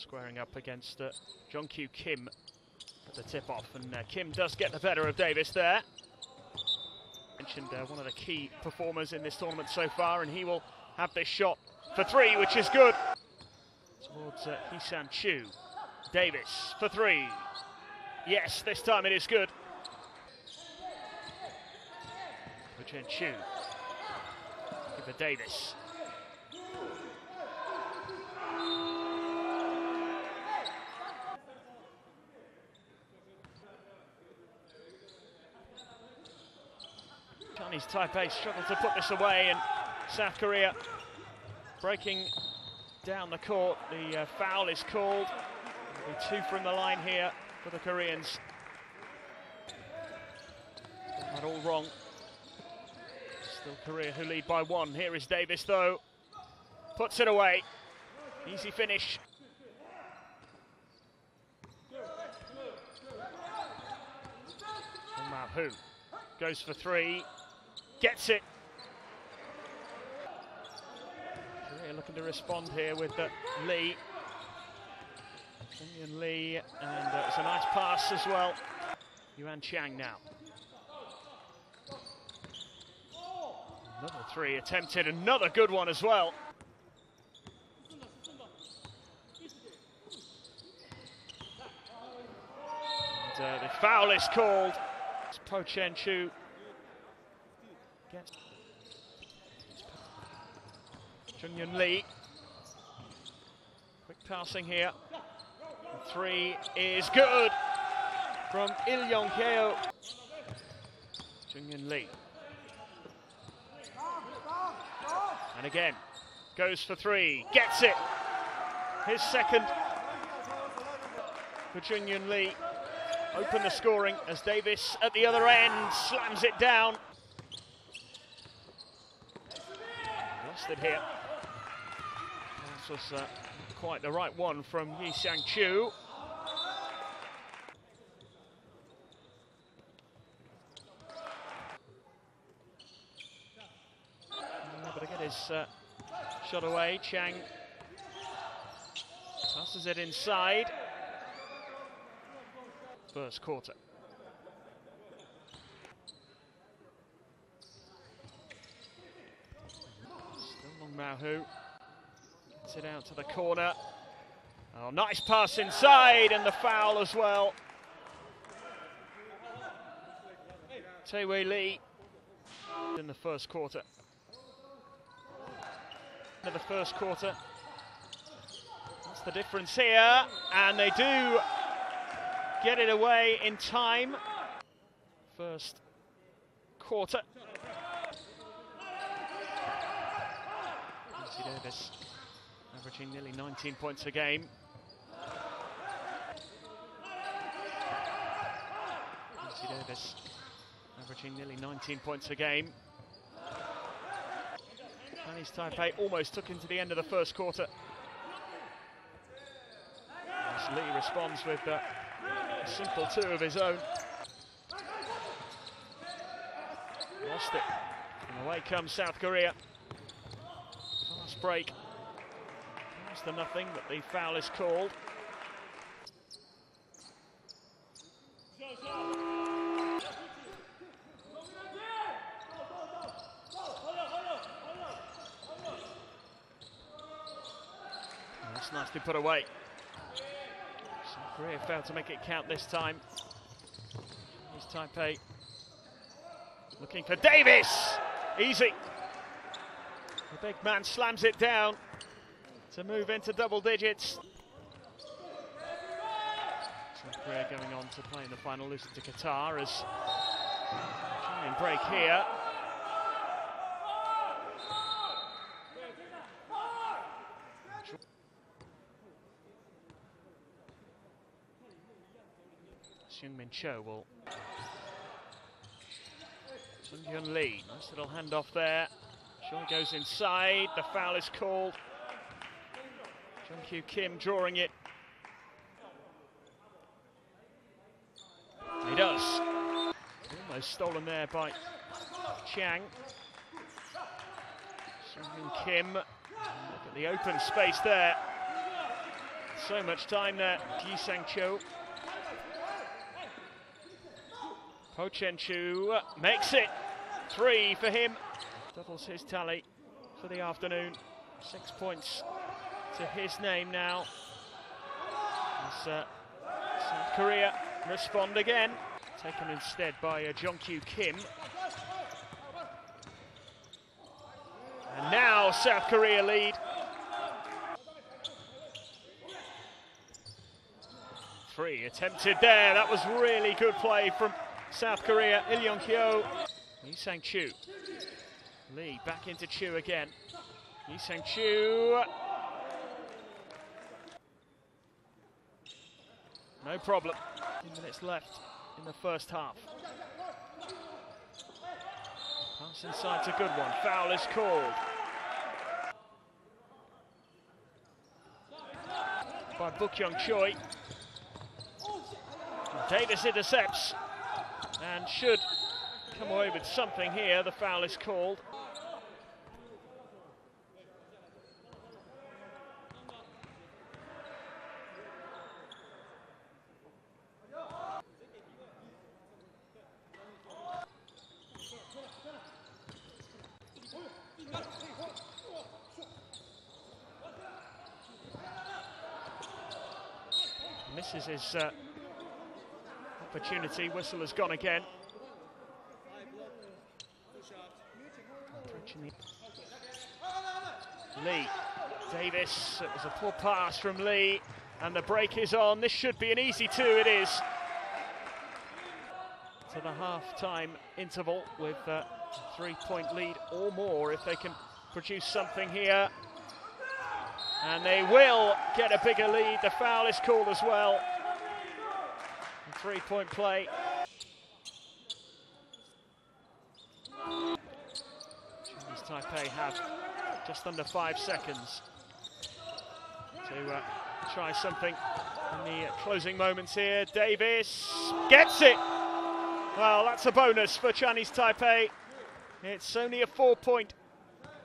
squaring up against uh, Jong-Kyu Kim at the tip off, and uh, Kim does get the better of Davis there. Mentioned uh, one of the key performers in this tournament so far, and he will have this shot for three, which is good. Towards uh, Hee-san Chu. Davis for three. Yes, this time it is good. For Chen Chu. For Davis. Taipei struggled to put this away, and South Korea breaking down the court. The uh, foul is called. Two from the line here for the Koreans. Not all wrong. Still Korea who lead by one. Here is Davis though. Puts it away. Easy finish. Hu goes for three. Gets it. Korea looking to respond here with uh, Lee. Junhyun Lee, and uh, it's a nice pass as well. Yuan Chang now. Another three attempted, another good one as well. And uh, the foul is called. It's Po Chen Chu. Gets Junhyun Lee. Quick passing here. Three is good from Il-Young Heo. Junhyun Lee. And again, goes for three, gets it. His second for Junhyun Lee. Open the scoring as Davis at the other end slams it down. It here. This was uh, quite the right one from Yi Sang Chu. To get his uh, shot away. Chang passes it inside. First quarter. Still Long Mao Hu. Gets it out to the corner. Oh, nice pass inside and the foul as well. Tae Wei Lee in the first quarter. In the first quarter. That's the difference here. And they do get it away in time. First quarter. Lucy Davis averaging nearly 19 points a game. Lucy Davis averaging nearly 19 points a game. Chinese Taipei almost took into the end of the first quarter. As Lee responds with uh, a simple two of his own. Lost it. And away comes South Korea. Break. Close to nothing, but the foul is called. That's nicely put away. Korea failed to make it count this time. Here's Taipei looking for Davis. Easy. Big man slams it down to move into double digits. Korea going on to play in the final, losing to Qatar as and break here. Seung-min Cho will. Sun Hyun Lee, nice little handoff there. Cho goes inside, the foul is called. Jung Kyu Kim drawing it. He does. Almost stolen there by Chang. Sung Kim. Look at the open space there. so much time there. Ji Sang Cho. Po Chen Chu makes it three for him. Doubles his tally for the afternoon. Six points to his name now. As uh, South Korea respond again. Taken instead by uh, Jong-Kyu Kim. And now South Korea lead. Three attempted there. That was really good play from South Korea. Il-Young Heo. Lee Sang Chu. Lee back into Chu again. Lee Sang Chu. No problem. 10 minutes left in the first half. Pass inside's a good one. Foul is called. By Buk Young Choi. Davis intercepts and should come away with something here. The foul is called. Misses his uh, opportunity. Whistle has gone again. Lee. Davis. It was a poor pass from Lee. And the break is on. This should be an easy two. It is. To the half-time interval with a three-point lead or more if they can produce something here. And they will get a bigger lead. The foul is called as well. Three-point play. Taipei have just under five seconds to uh, try something in the closing moments here. Davis gets it. Well, that's a bonus for Chinese Taipei. It's only a four-point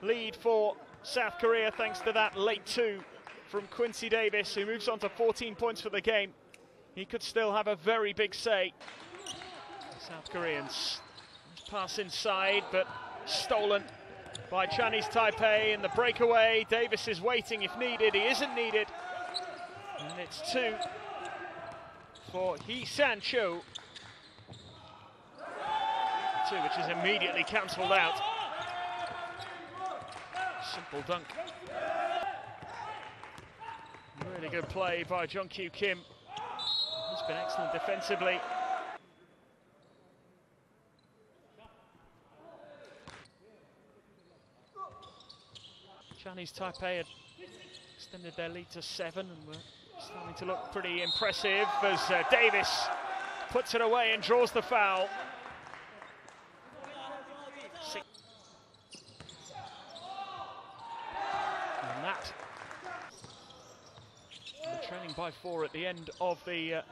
lead for South Korea thanks to that late two from Quincy Davis, who moves on to 14 points for the game. He could still have a very big say. South Koreans pass inside, but stolen by Chinese Taipei in the breakaway. Davis is waiting if needed. He isn't needed. And it's two for He San Cho. Two, which is immediately cancelled out. Simple dunk. Really good play by Jong-Kyu Kim. He's been excellent defensively. Chinese Taipei had extended their lead to seven and were starting to look pretty impressive as uh, Davis puts it away and draws the foul. And that trailing by four at the end of the uh,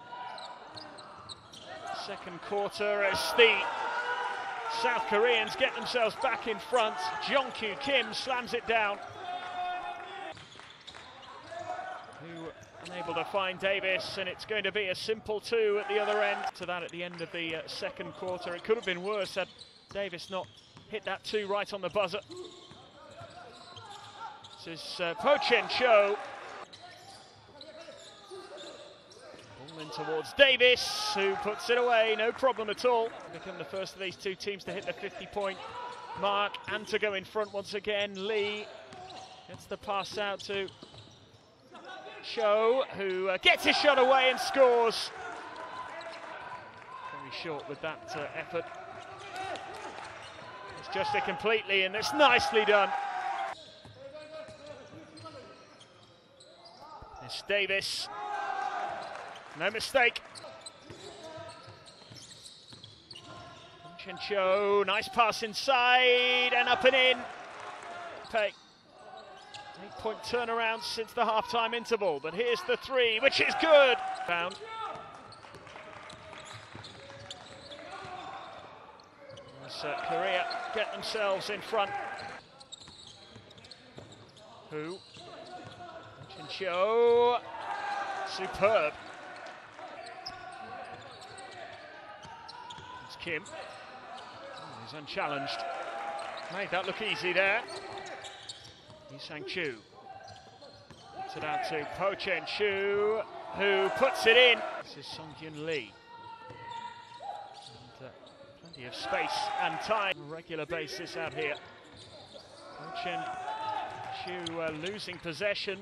second quarter as the South Koreans get themselves back in front. Jong-Kyu Kim slams it down. Who unable to find Davis, and it's going to be a simple two at the other end. To that at the end of the uh, second quarter. It could have been worse had Davis not hit that two right on the buzzer. This is uh, Po Chen Cho. Ball in towards Davis, who puts it away, no problem at all. Become the first of these two teams to hit the 50-point mark and to go in front once again. Lee gets the pass out to Cho, who uh, gets his shot away and scores. Very short with that uh, effort. It's just a completely, and it's nicely done. It's Davis. No mistake. Chen Cho, nice pass inside and up and in. Pay. Eight-point turnaround since the half-time interval, but here's the three, which is good. Found. As uh, Korea get themselves in front. Who? Chen Cho. Superb. It's Kim. He's unchallenged. Made that look easy there. Lee Sang Chu. It out to Po Chen Chu, who puts it in. This is Song Hyun Lee. And, uh, plenty of space and time regular basis out here. Po Chen Chu uh, losing possession,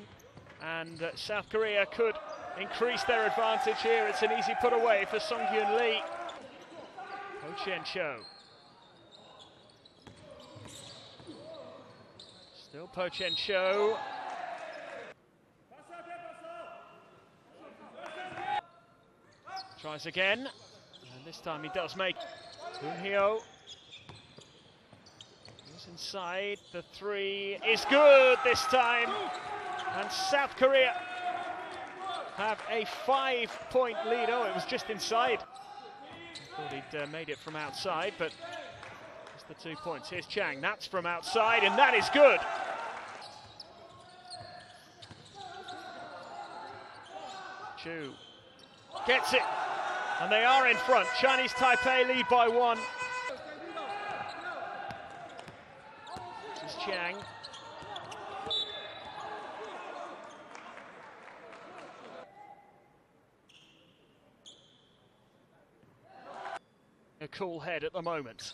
and uh, South Korea could increase their advantage here. It's an easy put away for Song Hyun Lee. Po Chen Cho. Still Po Chen Cho. Tries again, and this time he does make Hyo. Goes inside, the three is good this time, and South Korea have a five-point lead. Oh, it was just inside. I thought he'd uh, made it from outside, but it's the two points. Here's Chang, that's from outside, and that is good. Chu gets it, and they are in front. Chinese Taipei lead by one. This is Chang. A cool head at the moment.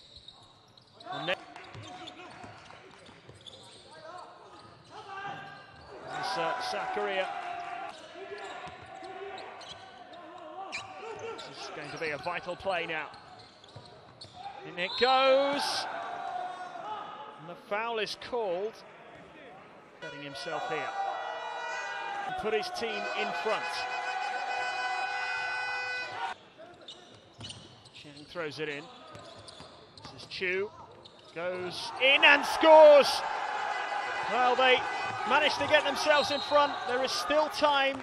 And ne- Korea. This is going to be a vital play now. In it goes. And the foul is called. Getting himself here. And put his team in front. Chang throws it in. This is Chu. Goes in and scores. Well, they managed to get themselves in front. There is still time.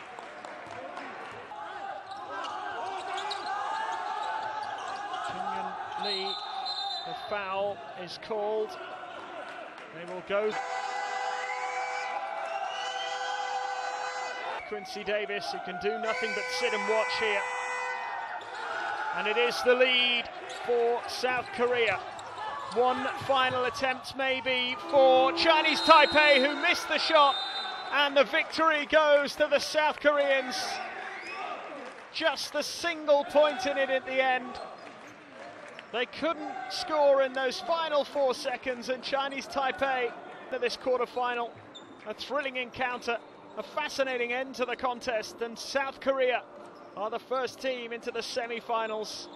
Chungyun Lee, the foul is called. They will go. Quincy Davis, who can do nothing but sit and watch here. And it is the lead for South Korea. One final attempt, maybe, for Chinese Taipei, who missed the shot. And the victory goes to the South Koreans. Just a single point in it at the end. They couldn't score in those final four seconds, and Chinese Taipei to this quarter-final. A thrilling encounter, a fascinating end to the contest, and South Korea are the first team into the semi-finals.